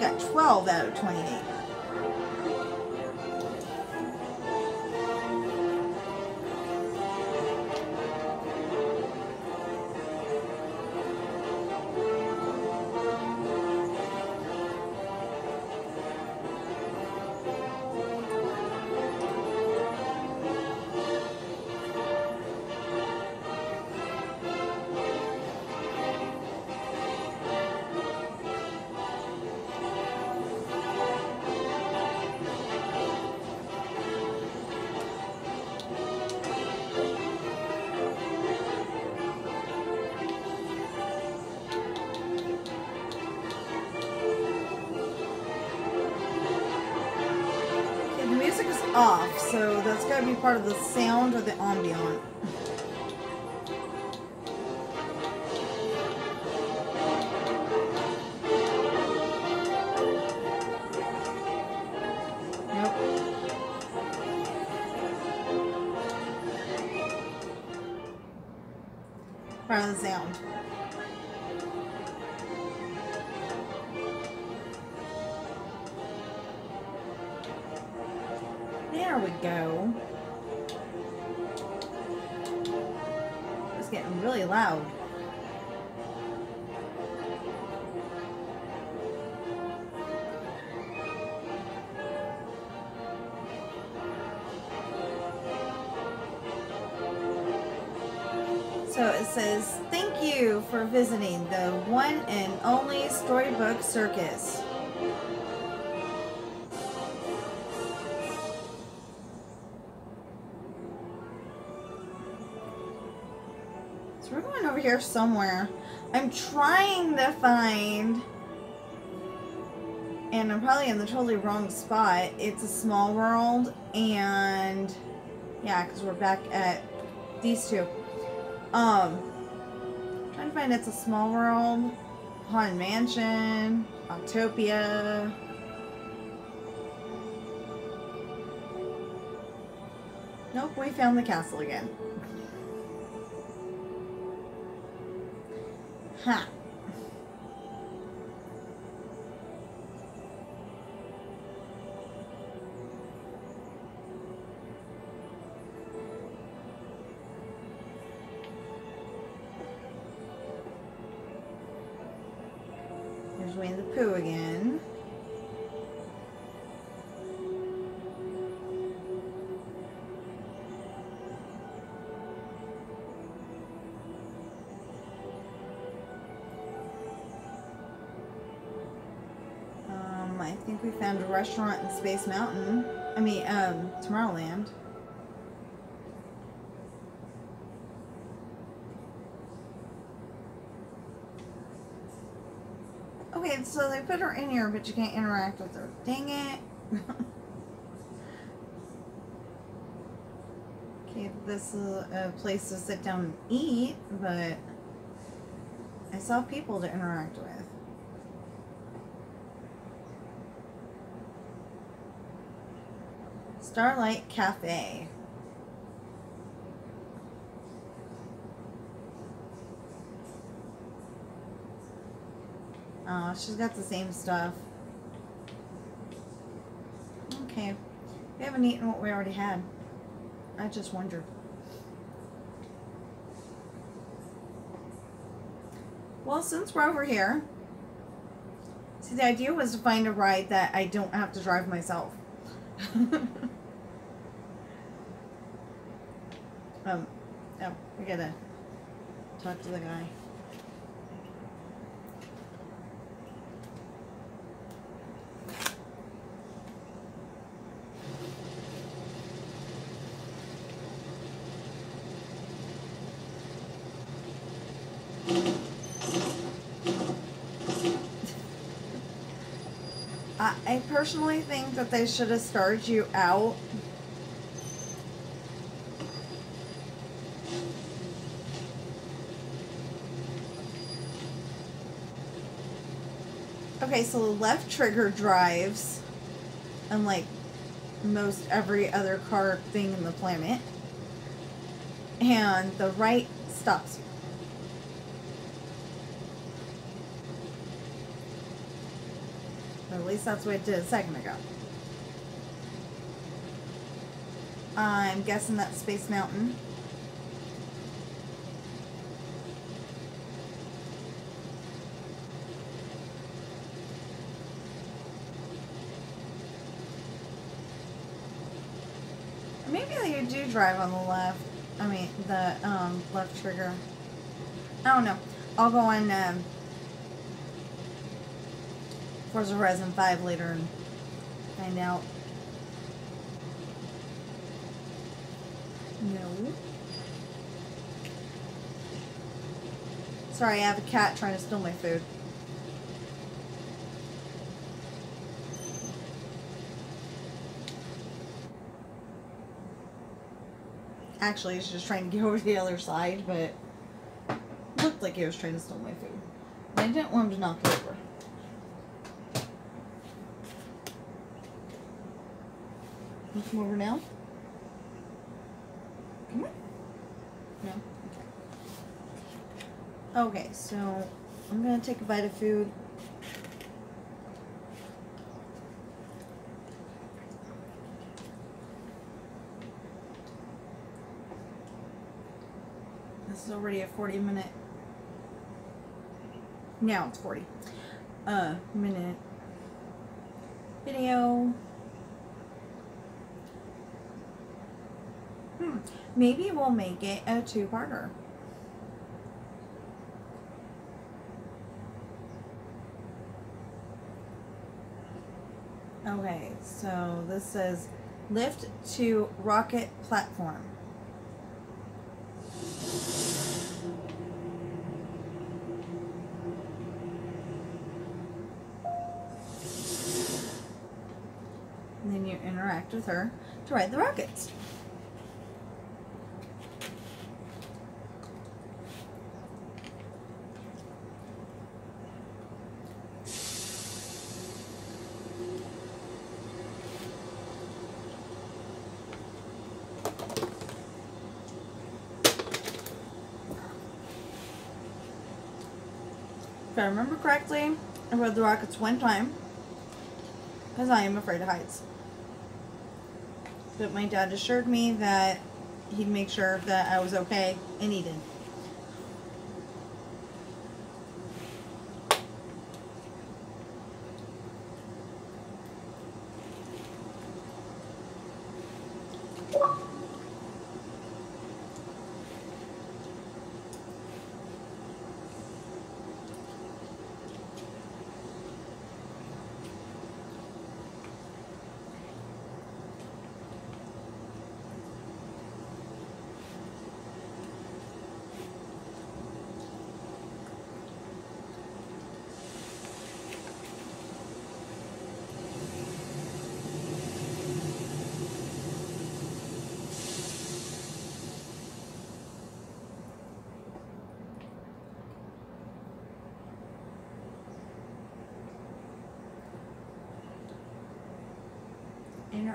got 12 out of 28. Off, so that's gotta be part of the sound or the ambient. Nope. Part of the sound. There we go. It's getting really loud. So it says, thank you for visiting the one and only Storybook Circus. Here somewhere. I'm trying to find, and I'm probably in the totally wrong spot. It's a small world, and yeah, because we're back at these two. Um, trying to find it's a small world, haunted mansion, Autopia. Nope, we found the castle again. Ha. There's Winnie the Pooh again. I think we found a restaurant in Space Mountain. I mean, um, Tomorrowland. Okay, so they put her in here, but you can't interact with her. Dang it. okay, this is a place to sit down and eat, but I saw people to interact with. Starlight Cafe. Oh, she's got the same stuff. Okay. We haven't eaten what we already had. I just wondered. Well, since we're over here, see, the idea was to find a ride that I don't have to drive myself. um, oh, we gotta talk to the guy. I, personally think that they should have started you out Okay, so the left trigger drives unlike most every other car thing in the planet. and the right stops at least that's what it did a second ago. I'm guessing that's Space Mountain. Maybe they drive on the left. I mean, the um, left trigger. I don't know. I'll go on um, Forza Horizon 5 later and find out. No. Sorry, I have a cat trying to steal my food. Actually, he's just trying to get over to the other side, but looked like he was trying to steal my food. I didn't want him to knock it over. You come over now? Come on. No? Okay. Okay, so I'm gonna take a bite of food. This is already a 40 minute. Now it's 40 uh, minute video. Hmm. Maybe we'll make it a two-parter. Okay, so this says lift to rocket platform. And interact with her to ride the rockets. If I remember correctly, I rode the rockets one time because I am afraid of heights. But my dad assured me that he'd make sure that I was okay, and he did.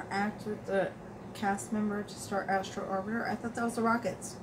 Interact with the cast member to start Astro Orbiter. I thought that was the rockets.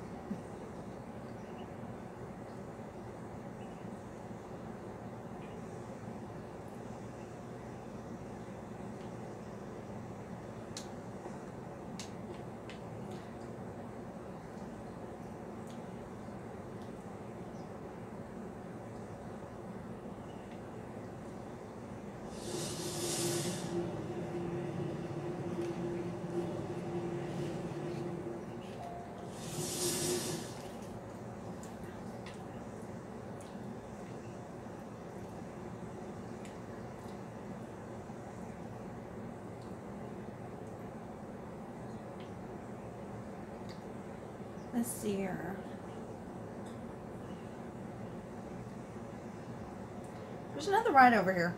There's another ride over here.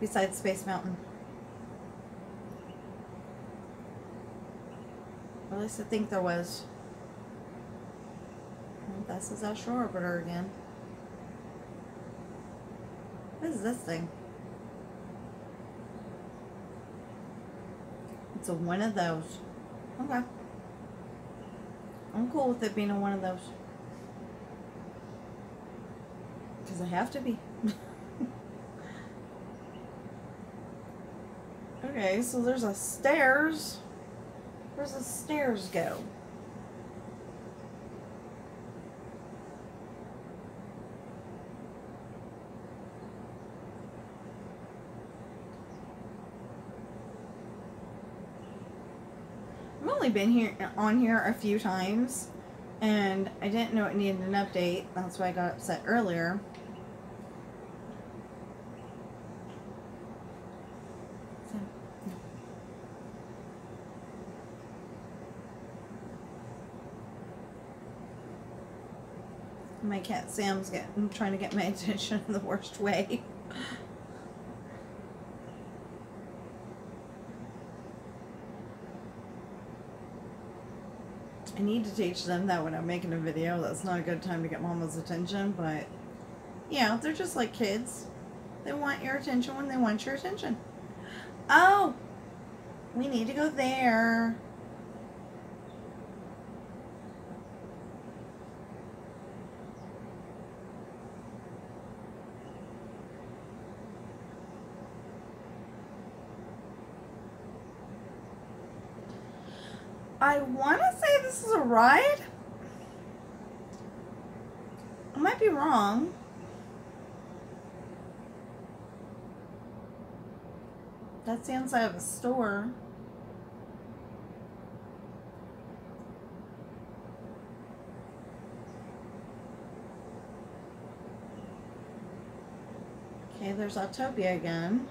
Besides Space Mountain. At least I think there was. Oh, This is Astro Orbiter again. What is this thing? It's a one of those. Okay. I'm cool with it being in one of those. Because I have to be. okay, so there's a stairs. Where's the stairs go? Only been here on here a few times and I didn't know it needed an update. That's why I got upset earlier. My cat Sam's getting trying to get my attention in the worst way. I to teach them that when I'm making a video, that's not a good time to get mama's attention, but yeah, they're just like kids. They want your attention when they want your attention. Oh, we need to go there. I want to this is a ride. I might be wrong. That's the inside of a store. Okay, there's Autopia again.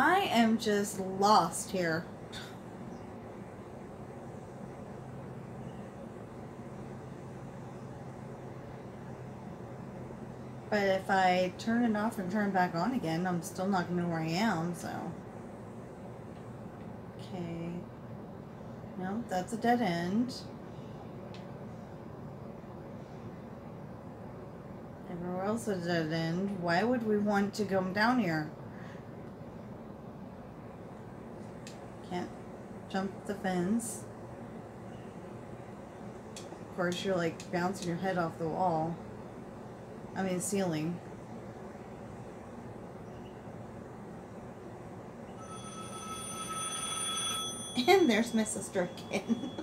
I am just lost here. But if I turn it off and turn it back on again, I'm still not going to know where I am, so. Okay. No, that's a dead end. Everywhere else is a dead end. Why would we want to come down here? Can't jump the fence. Of course, you're like bouncing your head off the wall. I mean, ceiling. And there's sister again.